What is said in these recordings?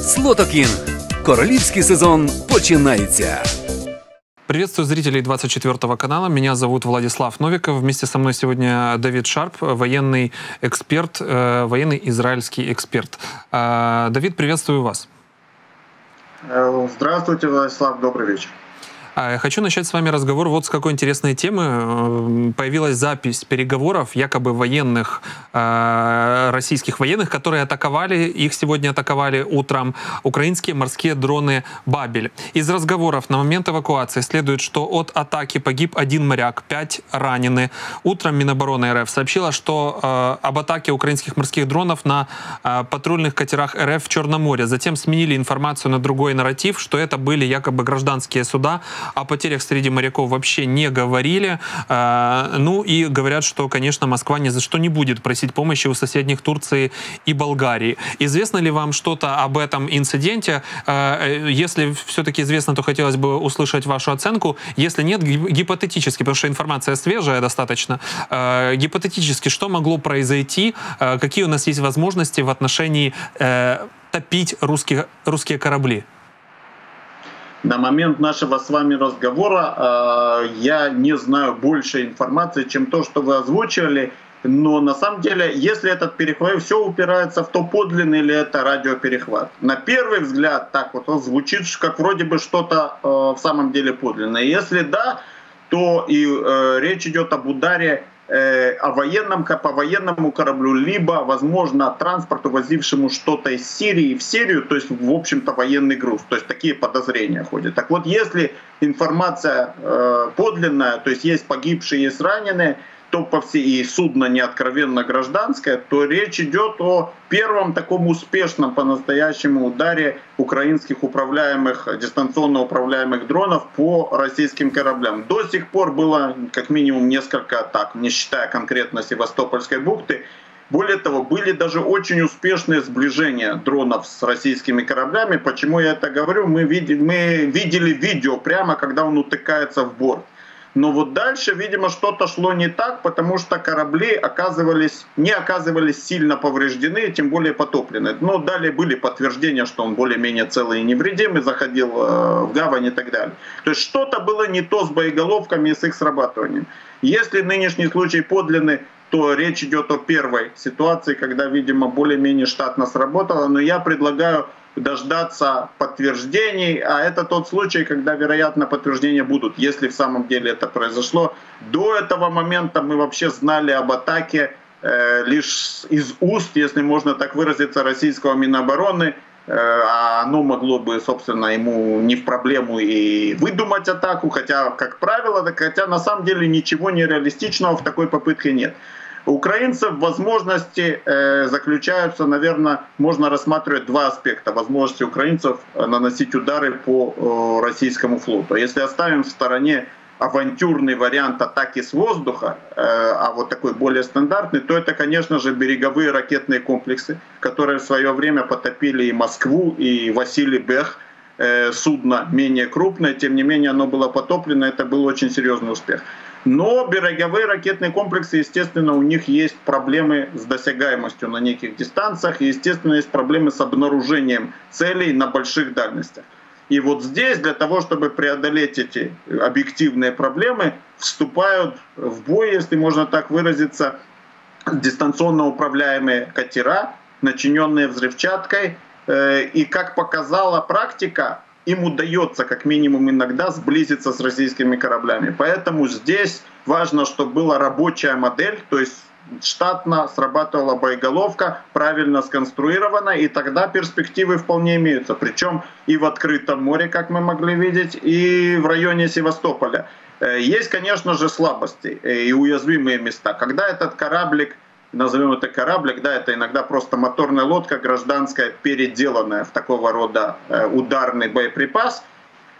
Слотокін. Королівський сезон починається. Приветствую зрителей 24 канала. Меня зовут Владислав Новиков. Вместе со мной сегодня Давид Шарп, военный эксперт, э, военный израильский эксперт. Э, Давид, приветствую вас. Э, Здравствуйте, Владислав, добрый вечер. А, хочу начать с вами разговор вот с какой интересной темы. Э, появилась запись переговоров якобы военных, э, российских военных, которые атаковали, их сегодня атаковали утром, украинские морские дроны «Бабель». Из разговоров на момент эвакуации следует, что от атаки погиб один моряк, пять ранены. Утром Минобороны РФ сообщила, что э, об атаке украинских морских дронов на патрульных катерах РФ в Черном море. Затем сменили информацию на другой нарратив, что это были якобы гражданские суда, о потерях среди моряков вообще не говорили. А, ну и говорят, что, конечно, Москва ни за что не будет просить помощи у соседних Турции и Болгарии. Известно ли вам что-то об этом инциденте? А, э, если все-таки известно, то хотелось бы услышать вашу оценку. Если нет, гипотетически, потому что информация свежая достаточно, а, гипотетически, что могло произойти, какие у нас есть возможности в отношении э, топить русские, русские корабли? На момент нашего с вами разговора э, я не знаю больше информации, чем то, что вы озвучивали. Но на самом деле, если этот перехват, все упирается в то, подлинный ли это радиоперехват. На первый взгляд, так вот он звучит, как вроде бы что-то э, в самом деле подлинное. Если да, то и э, речь идет об ударе о военном, по военному кораблю, либо, возможно, транспорту, возившему что-то из Сирии в Сирию, то есть, в общем-то, военный груз. То есть такие подозрения ходят. Так вот, если информация э, подлинная, то есть есть погибшие, есть раненые, то по всей и судно не откровенно гражданское, то речь идет о первом таком успешном по-настоящему ударе украинских управляемых, дистанционно управляемых дронов по российским кораблям. До сих пор было как минимум несколько атак, не считая конкретно Севастопольской бухты. Более того, были даже очень успешные сближения дронов с российскими кораблями. Почему я это говорю? Мы видели, мы видели видео прямо, когда он утыкается в борт. Но вот дальше, видимо, что-то шло не так, потому что корабли оказывались, не оказывались сильно повреждены, тем более потоплены. Но далее были подтверждения, что он более-менее целый и невредимый, заходил э, в гавань и так далее. То есть что-то было не то с боеголовками и с их срабатыванием. Если нынешний случай подлинный, то речь идет о первой ситуации, когда, видимо, более-менее штатно сработало. Но я предлагаю дождаться подтверждений, а это тот случай, когда, вероятно, подтверждения будут, если в самом деле это произошло. До этого момента мы вообще знали об атаке э, лишь из уст, если можно так выразиться, российского Минобороны, э, а оно могло бы, собственно, ему не в проблему и выдумать атаку, хотя, как правило, хотя на самом деле ничего нереалистичного в такой попытке нет. Украинцев возможности э, заключаются, наверное, можно рассматривать два аспекта. Возможности украинцев э, наносить удары по э, российскому флоту. Если оставим в стороне авантюрный вариант атаки с воздуха, а вот такой более стандартный, то это, конечно же, береговые ракетные комплексы, которые в свое время потопили и Москву, и Василий Бех, судно менее крупное, тем не менее оно было потоплено, это был очень серьезный успех. Но береговые ракетные комплексы, естественно, у них есть проблемы с досягаемостью на неких дистанциях, и, естественно, есть проблемы с обнаружением целей на больших дальностях. И вот здесь для того, чтобы преодолеть эти объективные проблемы, вступают в бой, если можно так выразиться, дистанционно управляемые катера, начиненные взрывчаткой. Э, и как показала практика, им удается как минимум иногда сблизиться с российскими кораблями. Поэтому здесь важно, чтобы была рабочая модель, то есть штатно срабатывала боеголовка, правильно сконструирована, и тогда перспективы вполне имеются. Причем и в открытом море, как мы могли видеть, и в районе Севастополя. Э, есть, конечно же, слабости э, и уязвимые места. Когда этот кораблик назовем это кораблик, да, это иногда просто моторная лодка гражданская, переделанная в такого рода э, ударный боеприпас.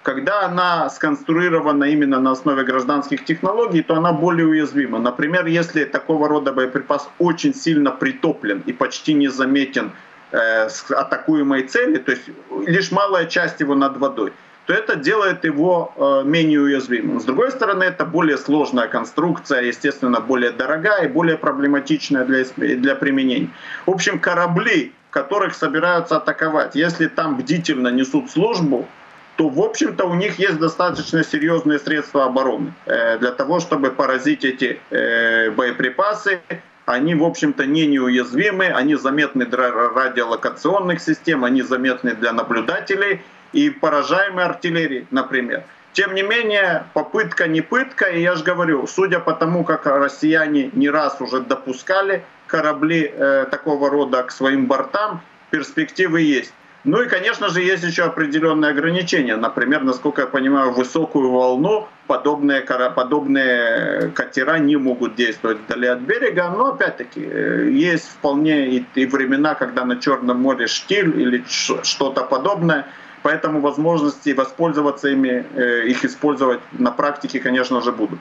Когда она сконструирована именно на основе гражданских технологий, то она более уязвима. Например, если такого рода боеприпас очень сильно притоплен и почти незаметен э, с атакуемой цели, то есть лишь малая часть его над водой, то это делает его э, менее уязвимым. С другой стороны, это более сложная конструкция, естественно, более дорогая и более проблематичная для, для применения. В общем, корабли которых собираются атаковать. Если там бдительно несут службу, то, в общем-то, у них есть достаточно серьезные средства обороны э, для того, чтобы поразить эти э, боеприпасы. Они, в общем-то, не неуязвимы, они заметны для радиолокационных систем, они заметны для наблюдателей и поражаемой артиллерии, например. Тем не менее, попытка не пытка, и я же говорю, судя по тому, как россияне не раз уже допускали корабли э, такого рода к своим бортам, перспективы есть. Ну и, конечно же, есть еще определенные ограничения. Например, насколько я понимаю, высокую волну подобные, подобные катера не могут действовать вдали от берега. Но, опять-таки, э, есть вполне и, и времена, когда на Черном море штиль или что-то подобное – Поэтому возможности воспользоваться ими, э, их использовать на практике, конечно же, будут.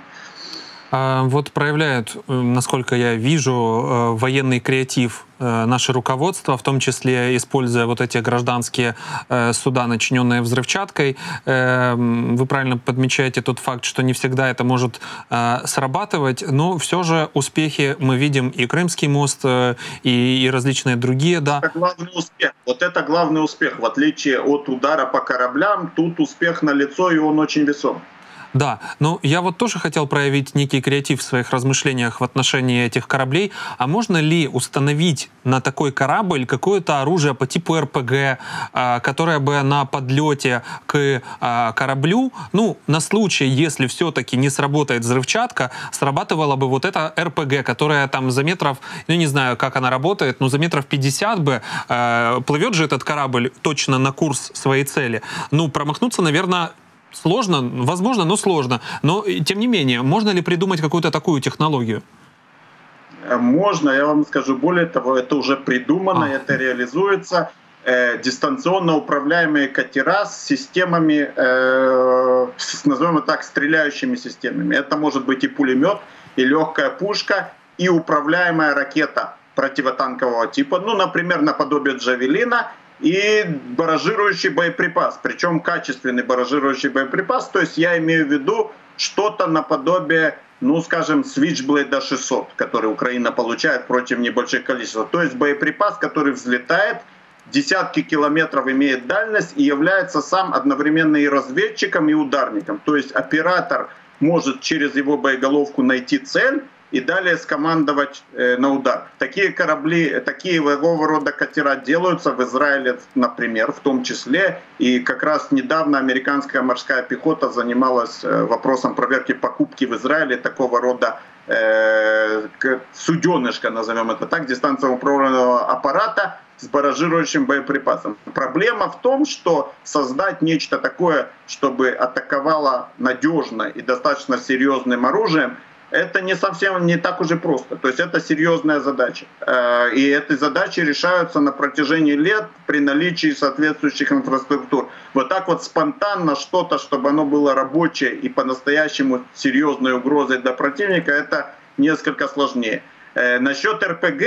А вот проявляют, э, насколько я вижу, э, военный креатив э, наше руководство, в том числе используя вот эти гражданские суда, начиненные взрывчаткой. Вы правильно подмечаете тот факт, что не всегда это может срабатывать, но все же успехи мы видим и Крымский мост, и, и различные другие, да. Это главный успех. Вот это главный успех. В отличие от удара по кораблям, тут успех на лицо, и он очень весом. Да, но я вот тоже хотел проявить некий креатив в своих размышлениях в отношении этих кораблей. А можно ли установить на такой корабль какое-то оружие по типу РПГ, а, которое бы на подлете к а, кораблю, ну, на случай, если все-таки не сработает взрывчатка, срабатывала бы вот эта РПГ, которая там за метров, ну, не знаю, как она работает, но за метров 50 бы э, плывет же этот корабль точно на курс своей цели. Ну, промахнуться, наверное, Сложно, возможно, но сложно. Но, тем не менее, можно ли придумать какую-то такую технологию? Э, можно, я вам скажу более того, это уже придумано, а. это реализуется. Э, дистанционно управляемые катера с системами, э, с, назовем это так, стреляющими системами. Это может быть и пулемет, и легкая пушка, и управляемая ракета противотанкового типа, ну, например, наподобие Джавелина, и баражирующий боеприпас, причем качественный баражирующий боеприпас, то есть я имею в виду что-то наподобие, ну скажем, Switchblade 600, который Украина получает против небольших количеств. То есть боеприпас, который взлетает, десятки километров имеет дальность и является сам одновременно и разведчиком, и ударником. То есть оператор может через его боеголовку найти цель, и далее скомандовать э, на удар. Такие корабли, такие такого рода катера делаются в Израиле, например, в том числе. И как раз недавно американская морская пехота занималась э, вопросом проверки покупки в Израиле такого рода э, суденышка, назовем это так, дистанционного управленного аппарата с баражирующим боеприпасом. Проблема в том, что создать нечто такое, чтобы атаковало надежно и достаточно серьезным оружием – это не совсем не так уже просто. То есть это серьезная задача. Э, и эти задачи решаются на протяжении лет при наличии соответствующих инфраструктур. Вот так вот спонтанно что-то, чтобы оно было рабочее и по-настоящему серьезной угрозой для противника, это несколько сложнее. Э, насчет РПГ,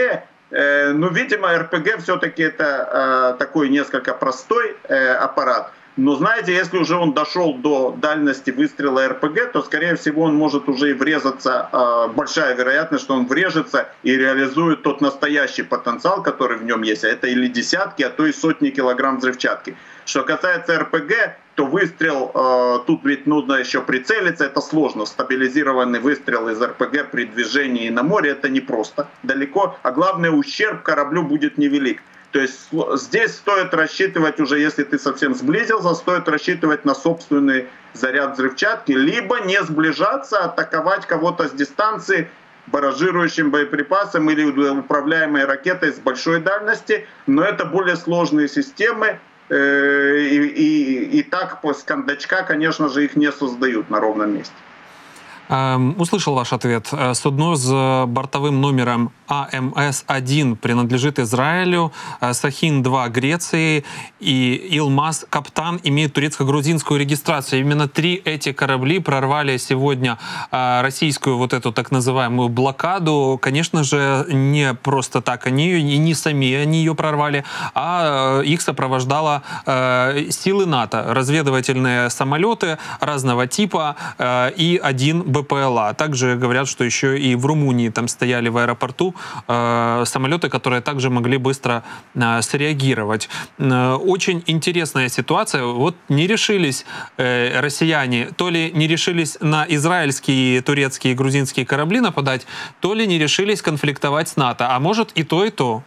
э, ну, видимо, РПГ все-таки это такой несколько простой аппарат. Но знаете, если уже он дошел до дальности выстрела РПГ, то, скорее всего, он может уже и врезаться, э, большая вероятность, что он врежется и реализует тот настоящий потенциал, который в нем есть. А это или десятки, а то и сотни килограмм взрывчатки. Что касается РПГ, то выстрел, э, тут ведь нужно еще прицелиться, это сложно. Стабилизированный выстрел из РПГ при движении на море, это непросто, далеко. А главное, ущерб кораблю будет невелик. То есть здесь стоит рассчитывать уже, если ты совсем сблизился, стоит рассчитывать на собственный заряд взрывчатки, либо не сближаться, атаковать кого-то с дистанции баражирующим боеприпасом или управляемой ракетой с большой дальности, но это более сложные системы, э, и, и, и так с кондачка, конечно же, их не создают на ровном месте. Эм, услышал ваш ответ. Э, судно с бортовым номером АМС-1 принадлежит Израилю, э, Сахин-2 Греции и Илмаз Каптан имеет турецко-грузинскую регистрацию. Именно три эти корабли прорвали сегодня э, российскую вот эту так называемую блокаду. Конечно же, не просто так они и не сами они ее прорвали, а их сопровождала силы НАТО, разведывательные самолеты разного типа и один БП БПЛА. А также говорят, что еще и в Румынии там стояли в аэропорту э, самолеты, которые также могли быстро э, среагировать. Э, очень интересная ситуация. Вот не решились э, россияне, то ли не решились на израильские, турецкие, грузинские корабли нападать, то ли не решились конфликтовать с НАТО. А может и то, и то.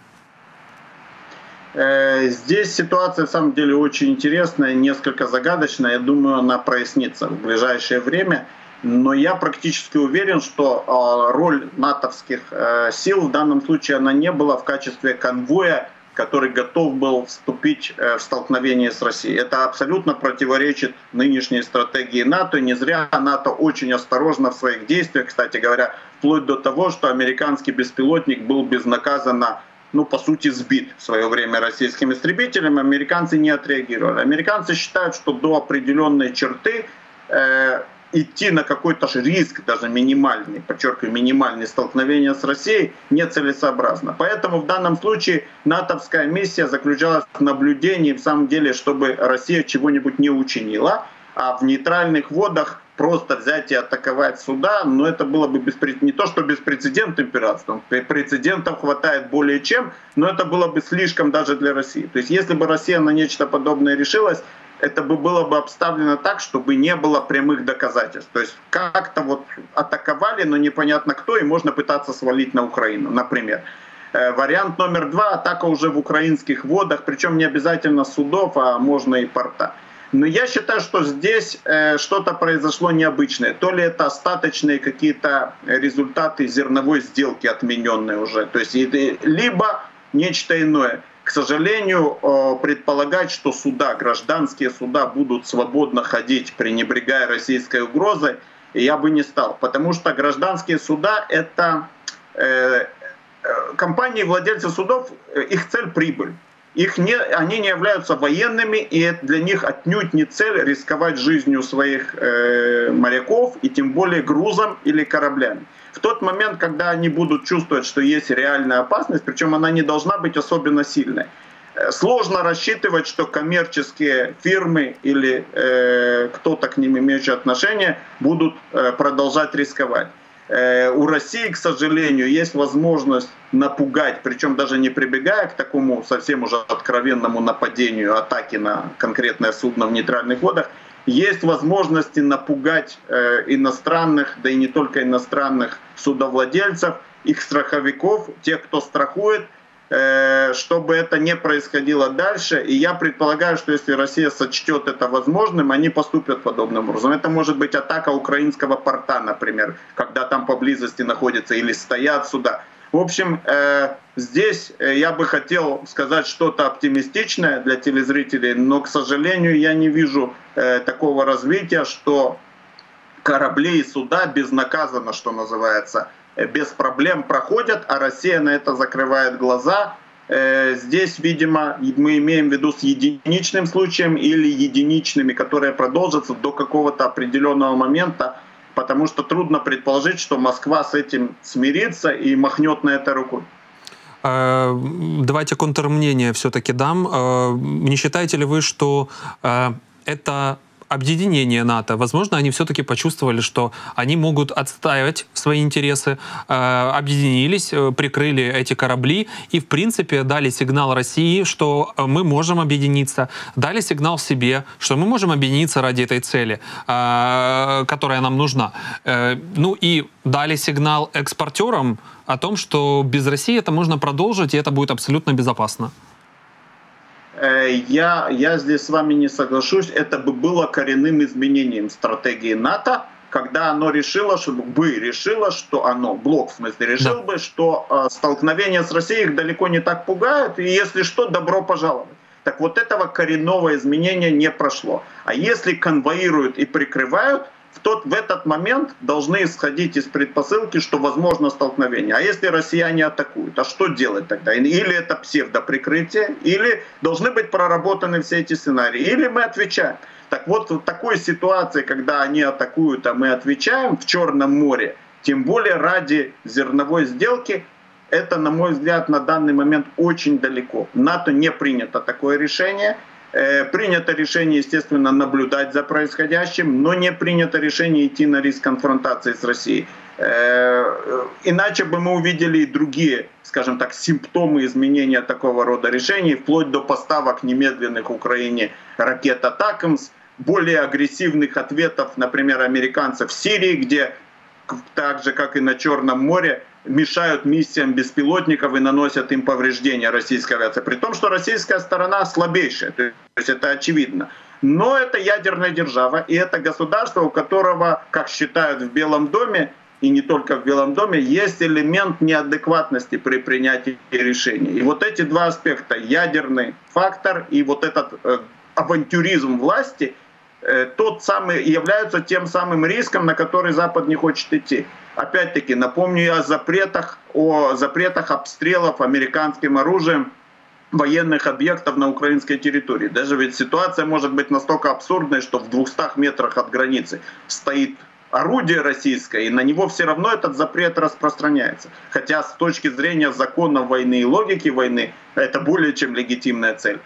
Э, здесь ситуация, на самом деле, очень интересная, несколько загадочная. Я думаю, она прояснится в ближайшее время. Но я практически уверен, что а, роль натовских э, сил в данном случае она не была в качестве конвоя, который готов был вступить э, в столкновение с Россией. Это абсолютно противоречит нынешней стратегии НАТО. Не зря НАТО очень осторожно в своих действиях, кстати говоря, вплоть до того, что американский беспилотник был безнаказанно ну, по сути, сбит в свое время российским истребителем, американцы не отреагировали. Американцы считают, что до определенной черты э, идти на какой-то риск, даже минимальный, подчеркиваю, минимальный столкновение с Россией нецелесообразно. Поэтому в данном случае натовская миссия заключалась в наблюдении, в самом деле, чтобы Россия чего-нибудь не учинила, а в нейтральных водах просто взять и атаковать суда, но это было бы беспред... не то, что беспрецедентным пиратством. Прецедентов хватает более чем, но это было бы слишком даже для России. То есть если бы Россия на нечто подобное решилась, это бы было бы обставлено так, чтобы не было прямых доказательств. То есть как-то вот атаковали, но непонятно кто, и можно пытаться свалить на Украину, например. Э, вариант номер два – атака уже в украинских водах, причем не обязательно судов, а можно и порта. Но я считаю, что здесь э, что-то произошло необычное. То ли это остаточные какие-то результаты зерновой сделки, отмененные уже. То есть либо нечто иное. К сожалению, э, предполагать, что суда, гражданские суда будут свободно ходить, пренебрегая российской угрозой, я бы не стал. Потому что гражданские суда — это э, э компании, владельцы судов, их цель — прибыль их не, они не являются военными, и для них отнюдь не цель рисковать жизнью своих э, моряков, и тем более грузом или кораблями. В тот момент, когда они будут чувствовать, что есть реальная опасность, причем она не должна быть особенно сильной, э, сложно рассчитывать, что коммерческие фирмы или э, кто-то к ним имеющий отношение будут э, продолжать рисковать. Э, у России, к сожалению, есть возможность напугать, причем даже не прибегая к такому совсем уже откровенному нападению, атаки на конкретное судно в нейтральных водах, есть возможности напугать э, иностранных, да и не только иностранных судовладельцев, их страховиков, тех, кто страхует, Э, чтобы это не происходило дальше. И я предполагаю, что если Россия сочтет это возможным, они поступят подобным образом. Это может быть атака украинского порта, например, когда там поблизости находятся или стоят суда. В общем, э, здесь э, я бы хотел сказать что-то оптимистичное для телезрителей, но, к сожалению, я не вижу такого развития, что корабли и суда безнаказанно, что называется, без проблем проходят, а Россия на это закрывает глаза. Э, здесь, видимо, мы имеем в виду с единичным случаем или единичными, которые продолжатся до какого-то определенного момента, потому что трудно предположить, что Москва с этим смирится и махнет на это рукой. Э, давайте контрмнение все-таки дам. Э, не считаете ли вы, что это объединение НАТО, возможно, они все-таки почувствовали, что они могут отстаивать свои интересы, э, объединились, э, прикрыли эти корабли и, в принципе, дали сигнал России, что э, мы можем объединиться, дали сигнал себе, что мы можем объединиться ради этой цели, которая нам нужна. Ну и дали сигнал экспортерам о том, что без России это можно продолжить, и это будет абсолютно безопасно. Э, я, я здесь с вами не соглашусь. Это бы было коренным изменением стратегии НАТО, когда оно решило, чтобы бы решило, что оно, блок в смысле, решил да. бы, что э, столкновение с Россией их далеко не так пугают, и если что, добро пожаловать. Так вот этого коренного изменения не прошло. А если конвоируют и прикрывают, в, тот, в этот момент должны исходить из предпосылки, что возможно столкновение. А если россияне атакуют, а что делать тогда? Или это псевдоприкрытие, или должны быть проработаны все эти сценарии, или мы отвечаем. Так вот, в такой ситуации, когда они атакуют, а мы отвечаем в Черном море, тем более ради зерновой сделки, это, на мой взгляд, на данный момент очень далеко. НАТО не принято такое решение. Э, принято решение, естественно, наблюдать за происходящим, но не принято решение идти на риск конфронтации с Россией. Э, иначе бы мы увидели и другие, скажем так, симптомы изменения такого рода решений, вплоть до поставок немедленных Украине ракет «Атакамс», более агрессивных ответов, например, американцев в Сирии, где так же, как и на Черном море, мешают миссиям беспилотников и наносят им повреждения российской авиации. При том, что российская сторона слабейшая, то есть это очевидно. Но это ядерная держава, и это государство, у которого, как считают в Белом доме, и не только в Белом доме, есть элемент неадекватности при принятии решений. И вот эти два аспекта, ядерный фактор и вот этот э, авантюризм власти, тот самый, являются тем самым риском, на который Запад не хочет идти. Опять-таки, напомню я о запретах, о запретах обстрелов американским оружием военных объектов на украинской территории. Даже ведь ситуация может быть настолько абсурдной, что в 200 метрах от границы стоит орудие российское, и на него все равно этот запрет распространяется. Хотя с точки зрения закона войны и логики войны, это более чем легитимная цель.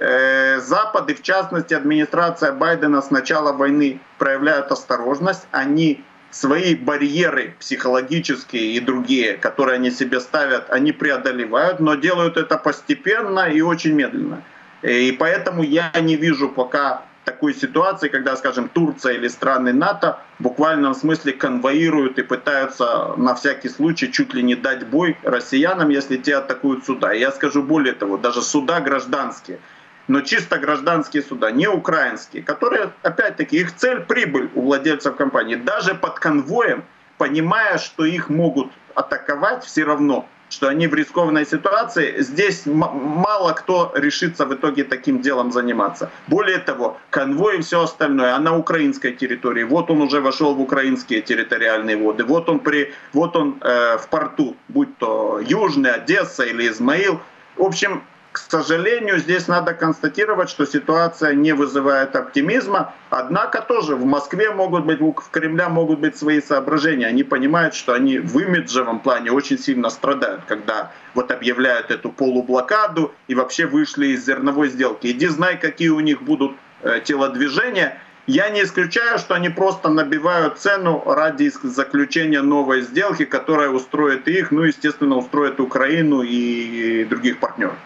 Запад и в частности администрация Байдена с начала войны проявляют осторожность. Они свои барьеры психологические и другие, которые они себе ставят, они преодолевают, но делают это постепенно и очень медленно. И поэтому я не вижу пока такой ситуации, когда, скажем, Турция или страны НАТО в буквальном смысле конвоируют и пытаются на всякий случай чуть ли не дать бой россиянам, если те атакуют суда. И я скажу более того, даже суда гражданские – но чисто гражданские суда, не украинские, которые, опять-таки, их цель – прибыль у владельцев компании. Даже под конвоем, понимая, что их могут атаковать все равно, что они в рискованной ситуации, здесь мало кто решится в итоге таким делом заниматься. Более того, конвой и все остальное, а на украинской территории, вот он уже вошел в украинские территориальные воды, вот он, при, вот он э, в порту, будь то Южный, Одесса или Измаил. В общем, к сожалению, здесь надо констатировать, что ситуация не вызывает оптимизма. Однако тоже в Москве могут быть, в Кремля могут быть свои соображения. Они понимают, что они в имиджевом плане очень сильно страдают, когда вот объявляют эту полублокаду и вообще вышли из зерновой сделки. Иди знай, какие у них будут э, телодвижения. Я не исключаю, что они просто набивают цену ради заключения новой сделки, которая устроит их, ну, естественно, устроит Украину и других партнеров.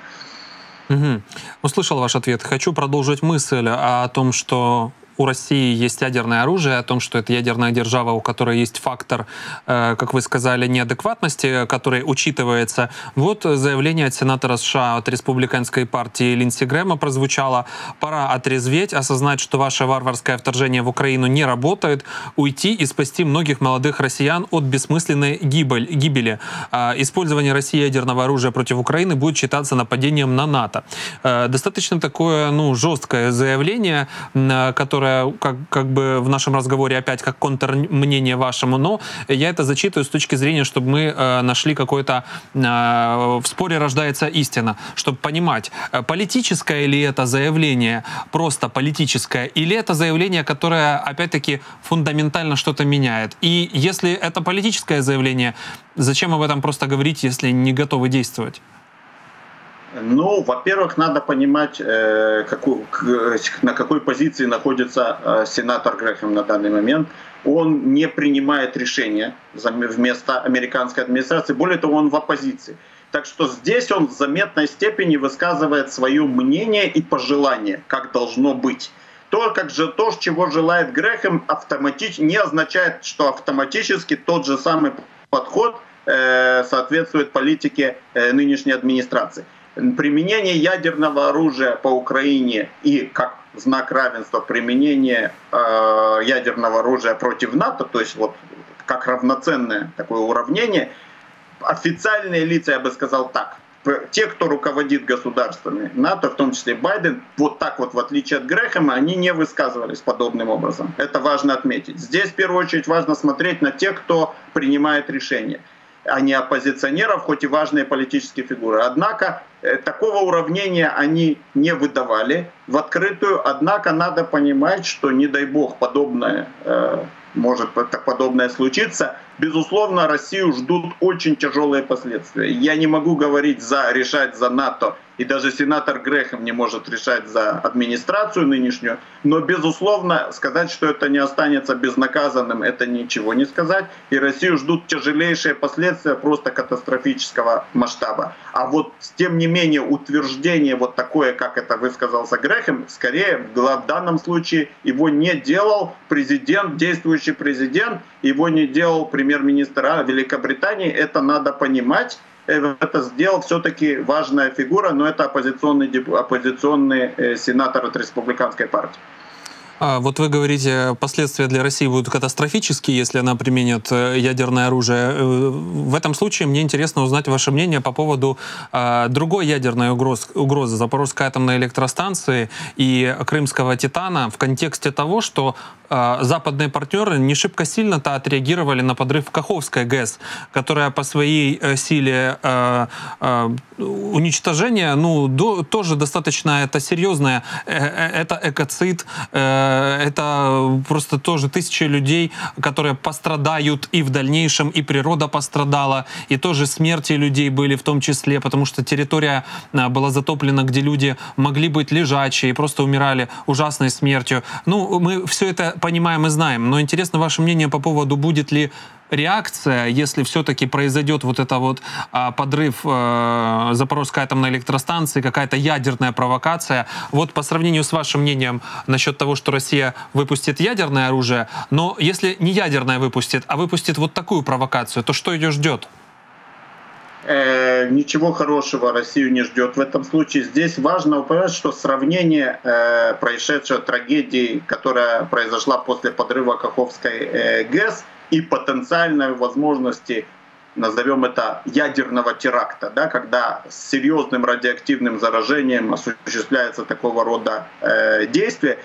Угу. Услышал ваш ответ. Хочу продолжить мысль о том, что у России есть ядерное оружие, о том, что это ядерная держава, у которой есть фактор, э, как вы сказали, неадекватности, который учитывается. Вот заявление от сенатора США от республиканской партии Линдси Грэма прозвучало. Пора отрезветь, осознать, что ваше варварское вторжение в Украину не работает, уйти и спасти многих молодых россиян от бессмысленной гибель, гибели. Э, использование России ядерного оружия против Украины будет считаться нападением на НАТО. Э, достаточно такое ну, жесткое заявление, которое которое как, как бы в нашем разговоре опять как контрмнение вашему, но я это зачитываю с точки зрения, чтобы мы э, нашли какой-то... Э, в споре рождается истина, чтобы понимать, э, политическое ли это заявление, просто политическое, или это заявление, которое, опять-таки, фундаментально что-то меняет. И если это политическое заявление, зачем об этом просто говорить, если не готовы действовать? Ну, во-первых, надо понимать, э, какую, на какой позиции находится э, сенатор Грэхэм на данный момент. Он не принимает решения вместо американской администрации. Более того, он в оппозиции. Так что здесь он в заметной степени высказывает свое мнение и пожелание, как должно быть. То, как же, то чего желает Грэхэм, автоматически не означает, что автоматически тот же самый подход э, соответствует политике нынешней администрации применение ядерного оружия по Украине и как знак равенства применение э, ядерного оружия против НАТО, то есть вот как равноценное такое уравнение, официальные лица, я бы сказал так, те, кто руководит государствами НАТО, в том числе Байден, вот так вот, в отличие от Грэхэма, они не высказывались подобным образом. Это важно отметить. Здесь в первую очередь важно смотреть на тех, кто принимает решения а не оппозиционеров, хоть и важные политические фигуры. Однако такого уравнения они не выдавали в открытую, однако надо понимать, что не дай бог подобное э, может подобное случиться. Безусловно, Россию ждут очень тяжелые последствия. Я не могу говорить за решать за НАТО и даже сенатор Грехом не может решать за администрацию нынешнюю. Но, безусловно, сказать, что это не останется безнаказанным, это ничего не сказать. И Россию ждут тяжелейшие последствия просто катастрофического масштаба. А вот, тем не менее, утверждение вот такое, как это высказался Грехом, скорее в данном случае его не делал президент, действующий президент, его не делал премьер-министр Великобритании. Это надо понимать это сделал все-таки важная фигура, но это оппозиционный, оппозиционный э, сенатор от республиканской партии. А, вот вы говорите, последствия для России будут катастрофические, если она применит э, ядерное оружие. Э, в этом случае мне интересно узнать ваше мнение по поводу э, другой ядерной угроз, угрозы Запорожской атомной электростанции и Крымского Титана в контексте того, что э, западные партнеры не шибко сильно-то отреагировали на подрыв Каховской ГЭС, которая по своей э, силе э, э, уничтожения, ну, до, тоже достаточно это серьезное, это экоцид, это просто тоже тысячи людей, которые пострадают и в дальнейшем, и природа пострадала, и тоже смерти людей были в том числе, потому что территория была затоплена, где люди могли быть лежачие и просто умирали ужасной смертью. Ну, мы все это понимаем и знаем, но интересно ваше мнение по поводу, будет ли реакция, если все-таки произойдет вот это вот а, подрыв а, Запорожской атомной электростанции, какая-то ядерная провокация, вот по сравнению с вашим мнением насчет того, что Россия выпустит ядерное оружие, но если не ядерное выпустит, а выпустит вот такую провокацию, то что ее ждет? Э, ничего хорошего Россию не ждет в этом случае. Здесь важно упомянуть, что сравнение э, происшедшей трагедии, которая произошла после подрыва Каховской э, ГЭС, и потенциальной возможности назовем это ядерного теракта, да, когда с серьезным радиоактивным заражением осуществляется такого рода э, действие,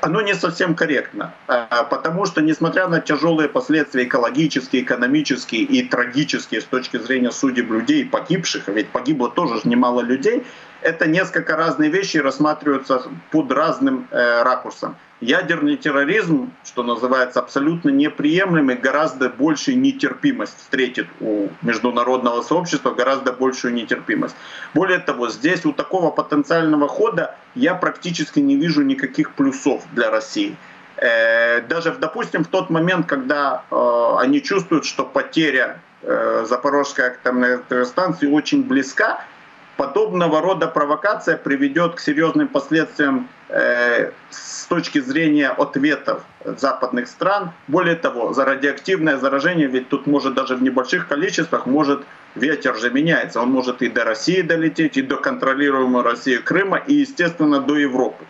оно не совсем корректно, э, потому что, несмотря на тяжелые последствия экологические, экономические и трагические с точки зрения судеб людей, погибших, ведь погибло тоже немало людей, это несколько разные вещи рассматриваются под разным э, ракурсом. Ядерный терроризм, что называется, абсолютно неприемлемый, гораздо большую нетерпимость встретит у международного сообщества, гораздо большую нетерпимость. Более того, здесь у такого потенциального хода я практически не вижу никаких плюсов для России. Э, даже, допустим, в тот момент, когда э, они чувствуют, что потеря э, Запорожской атомной электростанции очень близка, подобного рода провокация приведет к серьезным последствиям с точки зрения ответов западных стран. Более того, за радиоактивное заражение, ведь тут может даже в небольших количествах, может ветер же меняется, он может и до России долететь, и до контролируемой России Крыма, и, естественно, до Европы.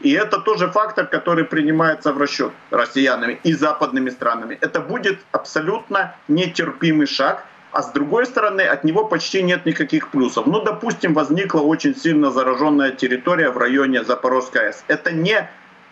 И это тоже фактор, который принимается в расчет россиянами и западными странами. Это будет абсолютно нетерпимый шаг – а с другой стороны от него почти нет никаких плюсов. Ну, допустим, возникла очень сильно зараженная территория в районе Запорожской АЭС. Это не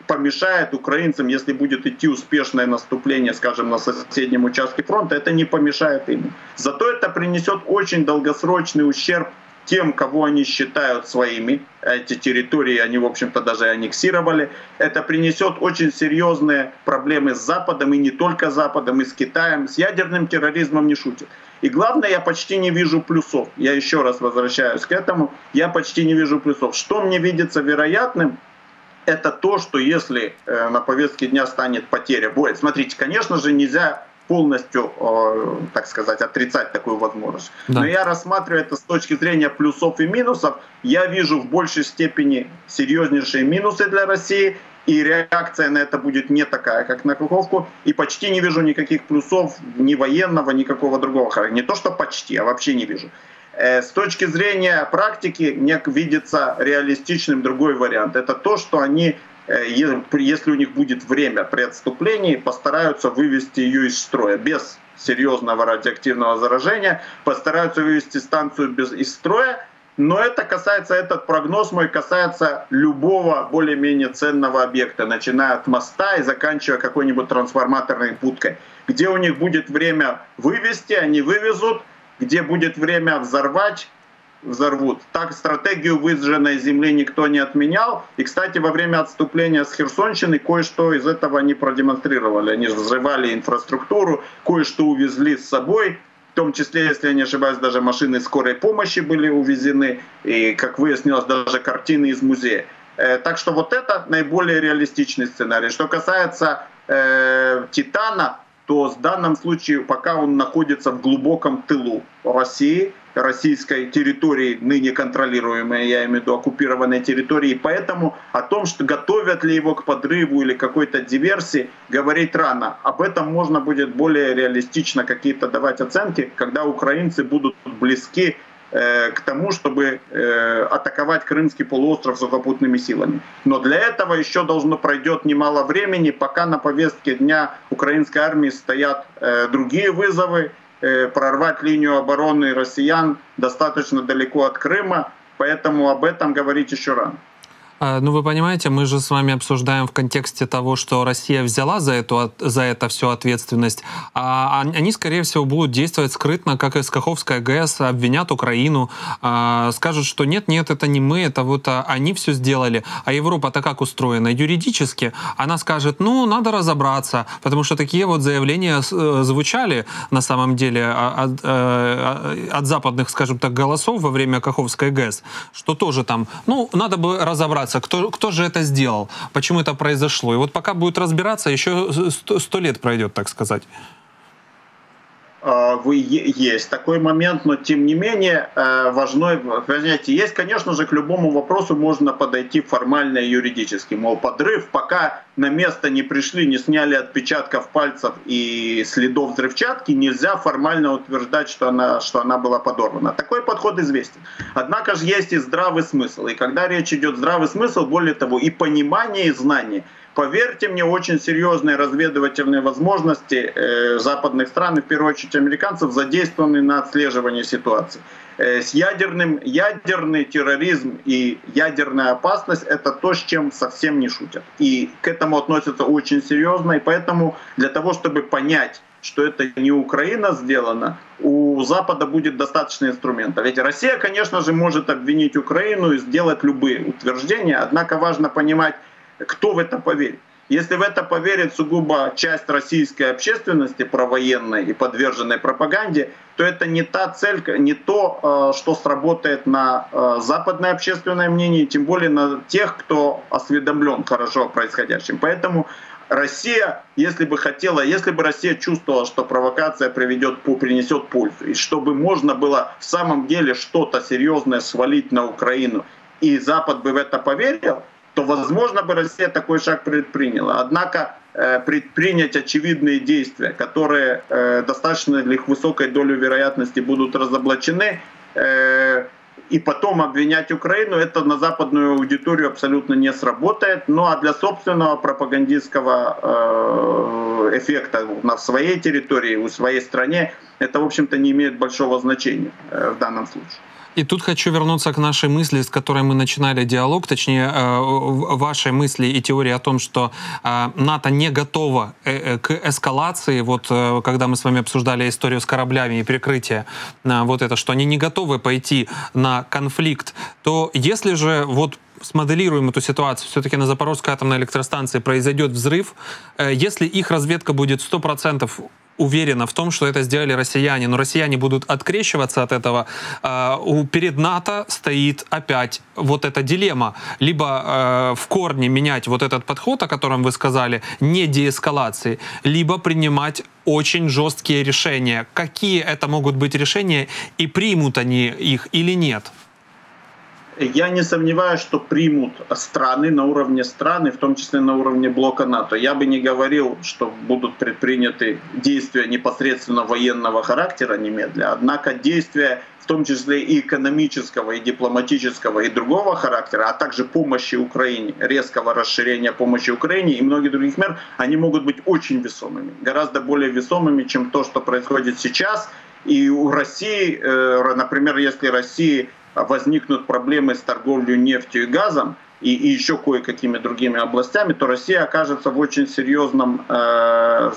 помешает украинцам, если будет идти успешное наступление, скажем, на соседнем участке фронта, это не помешает им. Зато это принесет очень долгосрочный ущерб тем, кого они считают своими. Эти территории они, в общем-то, даже аннексировали. Это принесет очень серьезные проблемы с Западом, и не только с Западом, и с Китаем. С ядерным терроризмом не шутят. И главное, я почти не вижу плюсов. Я еще раз возвращаюсь к этому. Я почти не вижу плюсов. Что мне видится вероятным, это то, что если э, на повестке дня станет потеря боя. Смотрите, конечно же, нельзя полностью, э, так сказать, отрицать такую возможность. Да. Но я рассматриваю это с точки зрения плюсов и минусов. Я вижу в большей степени серьезнейшие минусы для России и реакция на это будет не такая, как на Каховку, и почти не вижу никаких плюсов ни военного, никакого другого характера. Не то, что почти, а вообще не вижу. Э, с точки зрения практики мне видится реалистичным другой вариант. Это то, что они, э, если у них будет время при отступлении, постараются вывести ее из строя без серьезного радиоактивного заражения, постараются вывести станцию без, из строя, но это касается, этот прогноз мой касается любого более-менее ценного объекта, начиная от моста и заканчивая какой-нибудь трансформаторной будкой. Где у них будет время вывести, они вывезут, где будет время взорвать, взорвут. Так стратегию выжженной земли никто не отменял. И, кстати, во время отступления с Херсонщины кое-что из этого они продемонстрировали. Они взрывали инфраструктуру, кое-что увезли с собой. В том числе, если я не ошибаюсь, даже машины скорой помощи были увезены, и, как выяснилось, даже картины из музея. Э, так что вот это наиболее реалистичный сценарий. Что касается э, Титана, то в данном случае, пока он находится в глубоком тылу России, российской территории, ныне контролируемой, я имею в виду оккупированной территории. Поэтому о том, что готовят ли его к подрыву или какой-то диверсии, говорить рано. Об этом можно будет более реалистично какие-то давать оценки, когда украинцы будут близки к тому, чтобы э, атаковать Крымский полуостров сухопутными силами. Но для этого еще должно пройдет немало времени, пока на повестке дня украинской армии стоят э, другие вызовы, Э, прорвать линию обороны россиян достаточно далеко от Крыма, поэтому об этом говорить еще рано. А, ну, вы понимаете, мы же с вами обсуждаем в контексте того, что Россия взяла за, эту, за это всю ответственность, а они, скорее всего, будут действовать скрытно, как и Скаховская ГЭС, обвинят Украину, а, скажут, что нет, нет, это не мы, это вот а, они все сделали. А Европа-то как устроена? Юридически она скажет, ну, надо разобраться, потому что такие вот заявления э, звучали на самом деле от, э, от западных, скажем так, голосов во время Каховской ГЭС, что тоже там, ну, надо бы разобраться разбираться, кто, кто же это сделал, почему это произошло. И вот пока будет разбираться, еще сто лет пройдет, так сказать. А, вы есть такой момент, но тем не менее э, важно, понимаете, есть, конечно же, к любому вопросу можно подойти формально и юридически. Мол, подрыв, пока на место не пришли, не сняли отпечатков пальцев и следов взрывчатки, нельзя формально утверждать, что она, что она была подорвана. Такой подход известен. Однако же есть и здравый смысл. И когда речь идет здравый смысл, более того, и понимание, и знание – Поверьте мне, очень серьезные разведывательные возможности э, западных стран, и в первую очередь американцев, задействованы на отслеживание ситуации. Э, с ядерным, ядерный терроризм и ядерная опасность – это то, с чем совсем не шутят. И к этому относятся очень серьезно. И поэтому для того, чтобы понять, что это не Украина сделана, у Запада будет достаточно инструментов. Ведь Россия, конечно же, может обвинить Украину и сделать любые утверждения, однако важно понимать, кто в это поверит? Если в это поверит сугубо часть российской общественности провоенной и подверженной пропаганде, то это не та цель, не то, э, что сработает на э, западное общественное мнение, тем более на тех, кто осведомлен хорошо о происходящем. Поэтому Россия, если бы хотела, если бы Россия чувствовала, что провокация приведет, принесет пользу, и чтобы можно было в самом деле что-то серьезное свалить на Украину, и Запад бы в это поверил, то, возможно, бы Россия такой шаг предприняла. Однако э, предпринять очевидные действия, которые э, достаточно для их высокой долей вероятности будут разоблачены, э, и потом обвинять Украину, это на западную аудиторию абсолютно не сработает. Ну а для собственного пропагандистского эффекта на своей территории, в своей стране, это, в общем-то, не имеет большого значения в данном случае. И тут хочу вернуться к нашей мысли, с которой мы начинали диалог, точнее, э, вашей мысли и теории о том, что э, НАТО не готово э, к эскалации. Вот когда мы с вами обсуждали историю с кораблями и прикрытие, вот это, что они не готовы пойти на конфликт, то если же вот смоделируем эту ситуацию, все-таки на Запорожской атомной электростанции произойдет взрыв, если их разведка будет 100% уверена в том, что это сделали россияне, но россияне будут открещиваться от этого. А, перед НАТО стоит опять вот эта дилемма. Либо а, в корне менять вот этот подход, о котором вы сказали, не деэскалации, либо принимать очень жесткие решения. Какие это могут быть решения и примут они их или нет? Я не сомневаюсь, что примут страны на уровне страны, в том числе на уровне блока НАТО. Я бы не говорил, что будут предприняты действия непосредственно военного характера немедля, однако действия в том числе и экономического, и дипломатического, и другого характера, а также помощи Украине, резкого расширения помощи Украине и многих других мер, они могут быть очень весомыми, гораздо более весомыми, чем то, что происходит сейчас. И у России, э, например, если России возникнут проблемы с торговлей нефтью и газом, и, и еще кое-какими другими областями, то Россия окажется в очень серьезном... Э,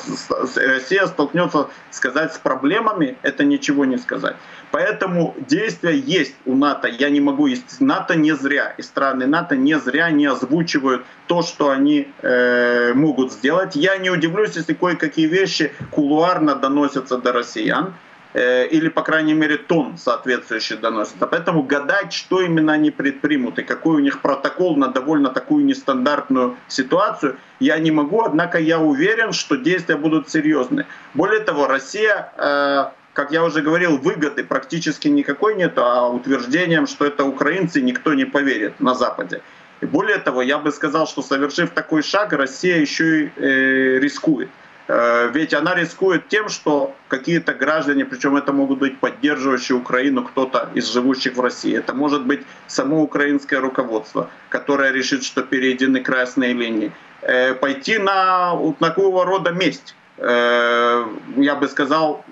Россия столкнется, сказать, с проблемами, это ничего не сказать. Поэтому действия есть у НАТО. Я не могу... НАТО не зря, и страны НАТО не зря не озвучивают то, что они э, могут сделать. Я не удивлюсь, если кое-какие вещи кулуарно доносятся до россиян. Э, или, по крайней мере, тон соответствующий доносится. Поэтому гадать, что именно они предпримут и какой у них протокол на довольно такую нестандартную ситуацию, я не могу, однако я уверен, что действия будут серьезные. Более того, Россия, э, как я уже говорил, выгоды практически никакой нет, а утверждением, что это украинцы, никто не поверит на Западе. И более того, я бы сказал, что совершив такой шаг, Россия еще и э, рискует. Э, ведь она рискует тем, что какие-то граждане, причем это могут быть поддерживающие Украину кто-то из живущих в России, это может быть само украинское руководство, которое решит, что перейдены красные линии, э, пойти на, такого рода месть. Э, я бы сказал,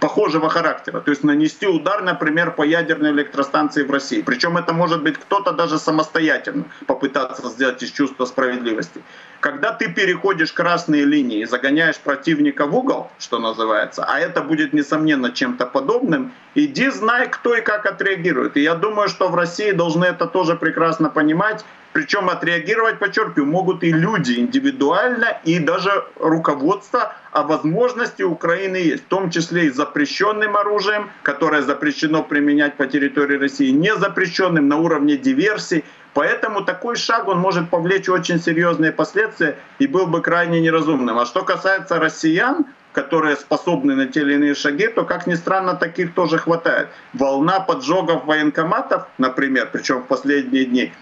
похожего характера. То есть нанести удар, например, по ядерной электростанции в России. Причем это может быть кто-то даже самостоятельно попытаться сделать из чувства справедливости. Когда ты переходишь красные линии и загоняешь противника в угол, что называется, а это будет, несомненно, чем-то подобным, иди знай, кто и как отреагирует. И я думаю, что в России должны это тоже прекрасно понимать, причем отреагировать, подчеркиваю, могут и люди индивидуально, и даже руководство о возможности Украины есть, в том числе и запрещенным оружием, которое запрещено применять по территории России, не запрещенным на уровне диверсий. Поэтому такой шаг он может повлечь очень серьезные последствия и был бы крайне неразумным. А что касается россиян, которые способны на те или иные шаги, то, как ни странно, таких тоже хватает. Волна поджогов военкоматов, например, причем в последние дни,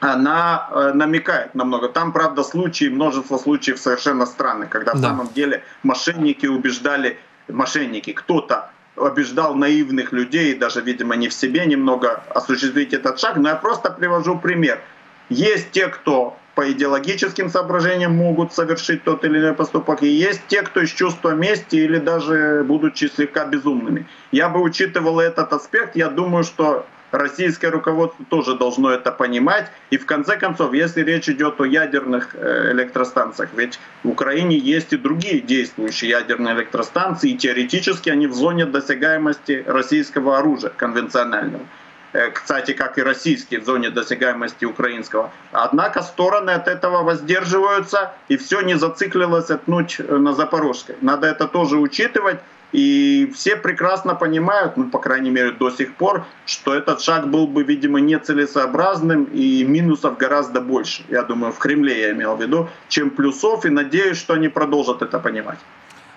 она э, намекает на много. Там, правда, случаи, множество случаев совершенно странных, когда да. в самом деле мошенники убеждали, мошенники, кто-то убеждал наивных людей, даже, видимо, не в себе немного осуществить этот шаг. Но я просто привожу пример. Есть те, кто по идеологическим соображениям могут совершить тот или иной поступок, и есть те, кто из чувства мести или даже будучи слегка безумными. Я бы учитывал этот аспект, я думаю, что российское руководство тоже должно это понимать. И в конце концов, если речь идет о ядерных э, электростанциях, ведь в Украине есть и другие действующие ядерные электростанции, и теоретически они в зоне досягаемости российского оружия конвенционального э, кстати, как и российские в зоне досягаемости украинского. Однако стороны от этого воздерживаются, и все не зациклилось отнуть э, на Запорожской. Надо это тоже учитывать. И все прекрасно понимают, ну, по крайней мере, до сих пор, что этот шаг был бы, видимо, нецелесообразным и минусов гораздо больше. Я думаю, в Кремле я имел в виду, чем плюсов, и надеюсь, что они продолжат это понимать.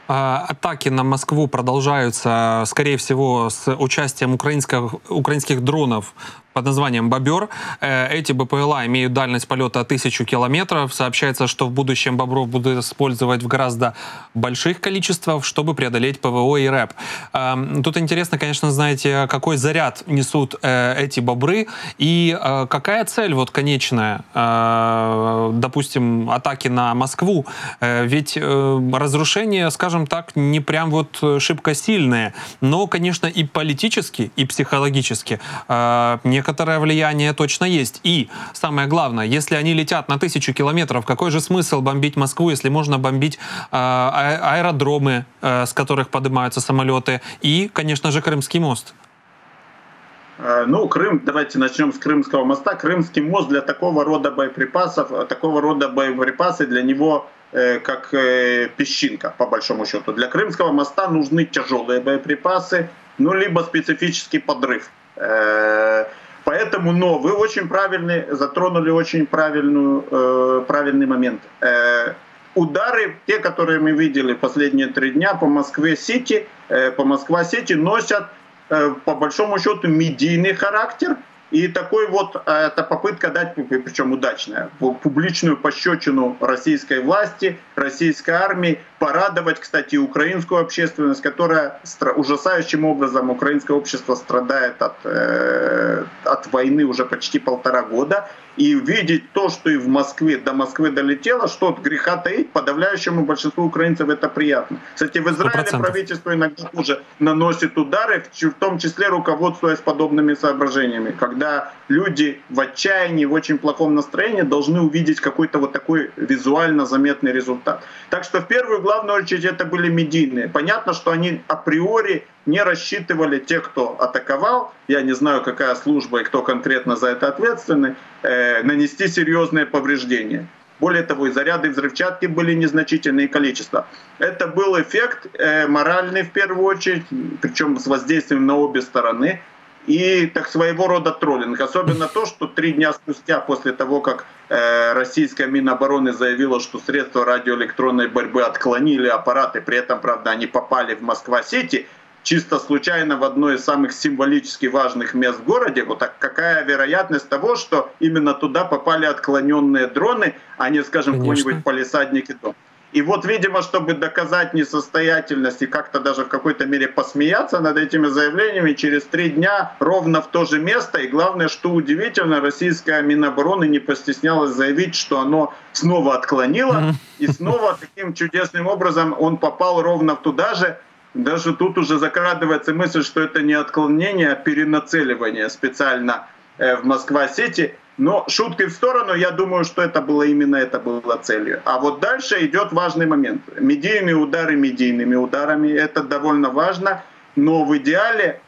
А, атаки на Москву продолжаются, скорее всего, с участием украинских, украинских дронов под названием «Бобер». Э, эти БПЛА имеют дальность полета 1000 километров. Сообщается, что в будущем бобров будут использовать в гораздо больших количествах, чтобы преодолеть ПВО и РЭП. Эм, тут интересно, конечно, знаете, какой заряд несут э, эти бобры и э, какая цель вот конечная, допустим, атаки на Москву. Ведь разрушения, скажем так, не прям вот шибко сильные, но, конечно, и политически, и психологически некоторые некоторое влияние точно есть. И самое главное, если они летят на тысячу километров, какой же смысл бомбить Москву, если можно бомбить э, аэродромы, э, с которых поднимаются самолеты, и, конечно же, Крымский мост? Э, ну, Крым, давайте начнем с Крымского моста. Крымский мост для такого рода боеприпасов, э, такого рода боеприпасы для него э, как э, песчинка, по большому счету. Для Крымского моста нужны тяжелые боеприпасы, ну, либо специфический подрыв. Э, Поэтому, но вы очень правильный, затронули очень правильную, э, правильный момент. Э, удары, те, которые мы видели последние три дня по Москве-Сити, э, по Москва-Сити носят э, по большому счету медийный характер – и такой вот, э, это попытка дать, причем удачная, публичную пощечину российской власти, российской армии, порадовать, кстати, украинскую общественность, которая ужасающим образом, украинское общество страдает от, э, от войны уже почти полтора года и видеть то, что и в Москве, до Москвы долетело, что от греха таить, подавляющему большинству украинцев это приятно. Кстати, в Израиле 100%. правительство иногда тоже наносит удары, в том числе руководствуясь подобными соображениями, когда люди в отчаянии, в очень плохом настроении должны увидеть какой-то вот такой визуально заметный результат. Так что в первую главную очередь это были медийные. Понятно, что они априори не рассчитывали те, кто атаковал, я не знаю, какая служба и кто конкретно за это ответственный, э, нанести серьезные повреждения. Более того, и заряды взрывчатки были незначительные количества. Это был эффект э, моральный в первую очередь, причем с воздействием на обе стороны и так своего рода троллинг. Особенно то, что три дня спустя после того, как э, российская Минобороны заявила, что средства радиоэлектронной борьбы отклонили аппараты, при этом, правда, они попали в Москва-Сити, чисто случайно в одно из самых символически важных мест в городе, вот так какая вероятность того, что именно туда попали отклоненные дроны, а не, скажем, какой-нибудь полисадник и дом. И вот, видимо, чтобы доказать несостоятельность и как-то даже в какой-то мере посмеяться над этими заявлениями, через три дня ровно в то же место, и главное, что удивительно, российская Минобороны не постеснялась заявить, что оно снова отклонило, и снова таким чудесным образом он попал ровно туда же, даже тут уже закрадывается мысль, что это не отклонение, а перенацеливание специально э, в Москва-Сити. Но шутки в сторону, я думаю, что это было именно это было целью. А вот дальше идет важный момент. Медийные удары медийными ударами, это довольно важно, но в идеале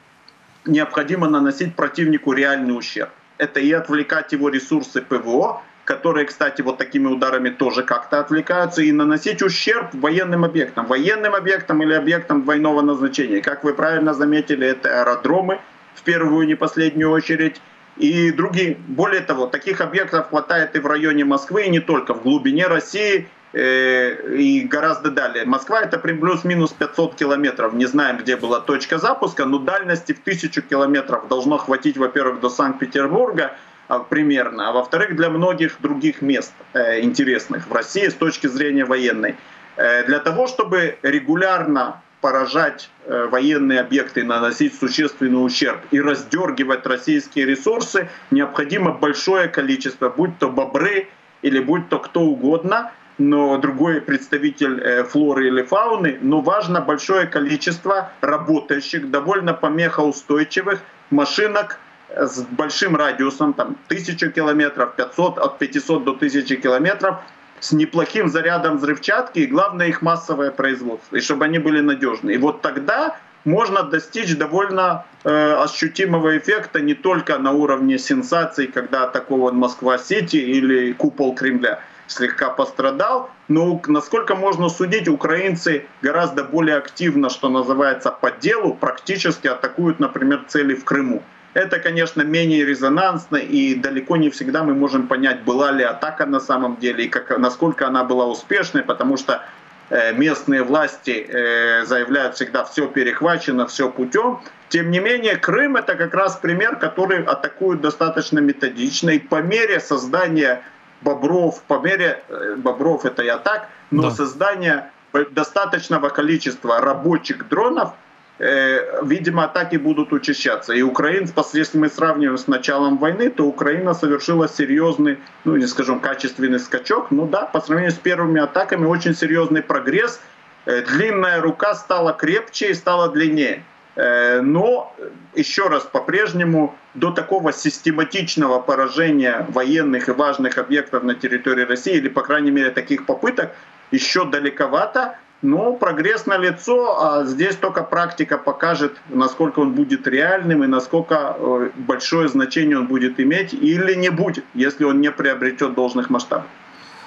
необходимо наносить противнику реальный ущерб. Это и отвлекать его ресурсы ПВО, которые, кстати, вот такими ударами тоже как-то отвлекаются, и наносить ущерб военным объектам, военным объектам или объектам двойного назначения. Как вы правильно заметили, это аэродромы в первую, не последнюю очередь, и другие. Более того, таких объектов хватает и в районе Москвы, и не только, в глубине России э, и гораздо далее. Москва это плюс-минус 500 километров. Не знаем, где была точка запуска, но дальности в тысячу километров должно хватить, во-первых, до Санкт-Петербурга, а, примерно, а во-вторых, для многих других мест э, интересных в России с точки зрения военной. Э, для того, чтобы регулярно поражать э, военные объекты, наносить существенный ущерб. И раздергивать российские ресурсы, необходимо большое количество, будь то бобры или будь то кто угодно, но другой представитель флоры или фауны, но важно большое количество работающих, довольно помехоустойчивых машинок, с большим радиусом, там, 1000 километров, 500, от 500 до 1000 километров, с неплохим зарядом взрывчатки, и главное их массовое производство, и чтобы они были надежны. И вот тогда можно достичь довольно э, ощутимого эффекта не только на уровне сенсаций, когда атакован Москва-Сити или купол Кремля слегка пострадал, но насколько можно судить, украинцы гораздо более активно, что называется, по делу, практически атакуют, например, цели в Крыму. Это, конечно, менее резонансно, и далеко не всегда мы можем понять, была ли атака на самом деле, и как, насколько она была успешной, потому что э, местные власти э, заявляют всегда все перехвачено, все путем. Тем не менее, Крым это как раз пример, который атакуют достаточно методично. И по мере создания бобров, по мере э, бобров это и атак, но да. создания достаточного количества рабочих дронов видимо, атаки будут учащаться. И Украина, если мы сравниваем с началом войны, то Украина совершила серьезный, ну не скажем качественный скачок, ну да, по сравнению с первыми атаками очень серьезный прогресс. Э, длинная рука стала крепче и стала длиннее. Э, но еще раз, по-прежнему до такого систематичного поражения военных и важных объектов на территории России, или, по крайней мере, таких попыток, еще далековато. Но прогресс на лицо, а здесь только практика покажет, насколько он будет реальным и насколько э, большое значение он будет иметь или не будет, если он не приобретет должных масштабов.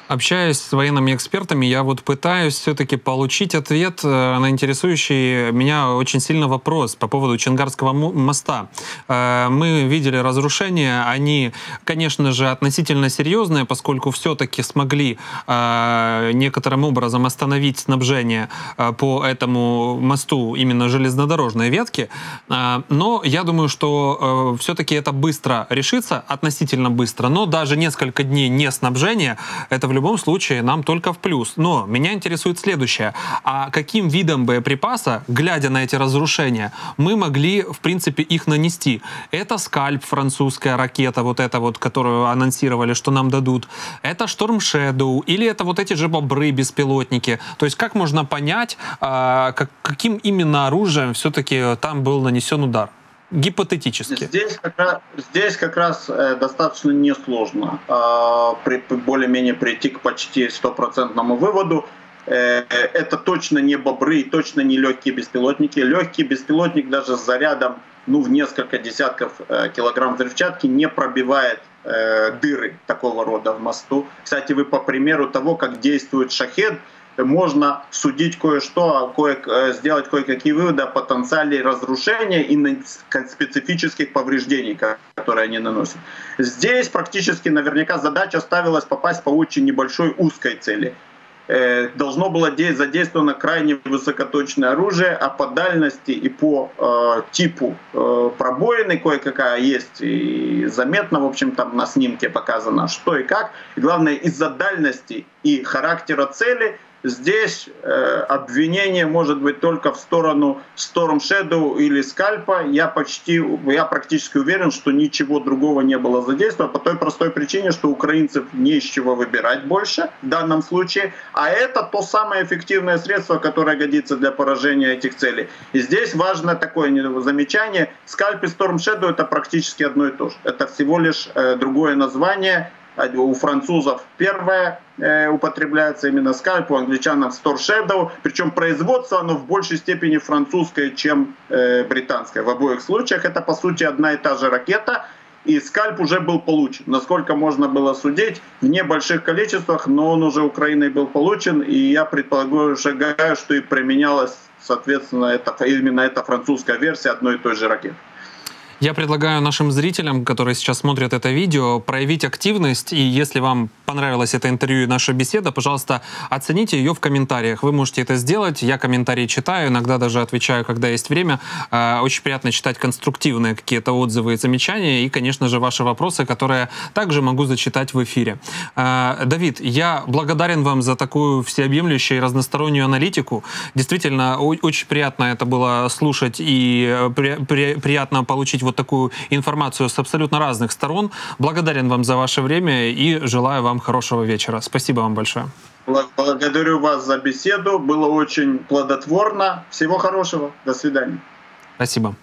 Общаясь с военными экспертами, я вот пытаюсь все-таки получить ответ э, на интересующий меня очень сильно вопрос по поводу Чангарского моста. Э, мы видели разрушения, они, конечно же, относительно серьезные, поскольку все-таки смогли э, некоторым образом остановить снабжение по этому мосту именно железнодорожной ветки. Но я думаю, что все-таки это быстро решится, относительно быстро, но даже несколько дней не снабжения, это любом случае нам только в плюс. Но меня интересует следующее. А каким видом боеприпаса, глядя на эти разрушения, мы могли, в принципе, их нанести? Это скальп, французская ракета, вот эта вот, которую анонсировали, что нам дадут. Это Storm Shadow или это вот эти же бобры, беспилотники. То есть как можно понять, а, как, каким именно оружием все-таки там был нанесен удар? Гипотетически. Здесь как раз, здесь как раз э, достаточно несложно э, более-менее прийти к почти стопроцентному выводу. Э, это точно не бобры, точно не легкие беспилотники. Легкий беспилотник даже с зарядом ну, в несколько десятков э, килограмм взрывчатки не пробивает дыры такого рода в мосту. Кстати, вы по примеру того, как действует шахед, можно судить кое-что, кое э, сделать кое-какие выводы о потенциале разрушения и специфических повреждений, которые они наносят. Здесь практически наверняка задача ставилась попасть по очень небольшой узкой цели. Э, должно было задействовано крайне высокоточное оружие, а по дальности и по э, типу э, пробоины кое-какая есть, и заметно, в общем, там на снимке показано, что и как. И главное, из-за дальности и характера цели Здесь э, обвинение может быть только в сторону Storm Shadow или Скальпа. Я почти, я практически уверен, что ничего другого не было задействовано по той простой причине, что украинцев не из чего выбирать больше в данном случае. А это то самое эффективное средство, которое годится для поражения этих целей. И здесь важно такое замечание. Скальп и Storm Shadow это практически одно и то же. Это всего лишь э, другое название у французов первое э, употребляется именно скальп, у англичанам Store Shadow. Причем производство оно в большей степени французское, чем э, британское. В обоих случаях это по сути одна и та же ракета. И скальп уже был получен. Насколько можно было судить, в небольших количествах, но он уже Украиной был получен. И я предполагаю, что и применялась, соответственно, это, именно эта французская версия одной и той же ракеты. Я предлагаю нашим зрителям, которые сейчас смотрят это видео, проявить активность. И если вам понравилось это интервью и наша беседа, пожалуйста, оцените ее в комментариях. Вы можете это сделать. Я комментарии читаю, иногда даже отвечаю, когда есть время. А, очень приятно читать конструктивные какие-то отзывы и замечания. И, конечно же, ваши вопросы, которые также могу зачитать в эфире. А, Давид, я благодарен вам за такую всеобъемлющую и разностороннюю аналитику. Действительно, очень приятно это было слушать и э, приятно получить вот такую информацию с абсолютно разных сторон. Благодарен вам за ваше время и желаю вам хорошего вечера. Спасибо вам большое. Благодарю вас за беседу. Было очень плодотворно. Всего хорошего. До свидания. Спасибо.